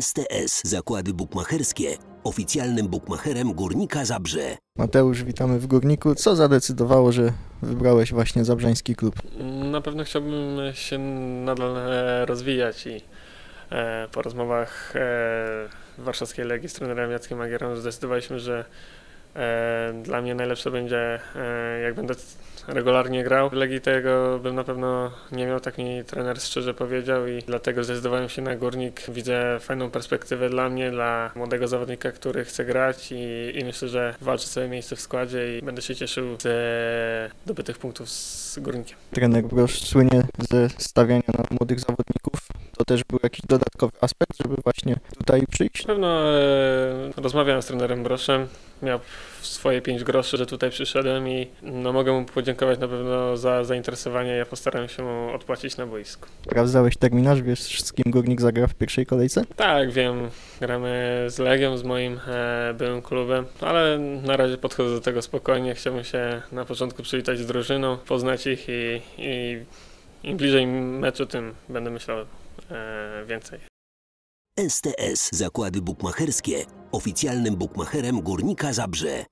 STS Zakłady Bukmacherskie. Oficjalnym bukmacherem Górnika Zabrze. Mateusz, witamy w Górniku. Co zadecydowało, że wybrałeś właśnie Zabrzański Klub? Na pewno chciałbym się nadal e, rozwijać i e, po rozmowach e, warszawskiej Legii z trenerem Jackiem Magierą zdecydowaliśmy, że dla mnie najlepsze będzie e, jak będę regularnie grał. Legii tego bym na pewno nie miał, tak mi trener szczerze powiedział i dlatego zdecydowałem się na Górnik. Widzę fajną perspektywę dla mnie, dla młodego zawodnika, który chce grać i, i myślę, że walczy sobie miejsce w składzie i będę się cieszył ze zdobytych punktów z Górnikiem. Trener Brosz słynie ze stawiania na młodych zawodników. To też był jakiś dodatkowy aspekt, żeby właśnie tutaj przyjść? Na pewno e, rozmawiałem z trenerem Broszem, miał swoje pięć groszy, że tutaj przyszedłem i no, mogę mu podziękować na pewno za zainteresowanie. Ja postaram się mu odpłacić na boisku. Sprawdzałeś terminarz, wiesz z kim Górnik zagra w pierwszej kolejce? Tak, wiem, gramy z Legią, z moim e, byłym klubem, ale na razie podchodzę do tego spokojnie. Chciałbym się na początku przywitać z drużyną, poznać ich i, i im bliżej meczu, tym będę myślał więcej. STS Zakłady Bukmacherskie. Oficjalnym bukmacherem Górnika Zabrze.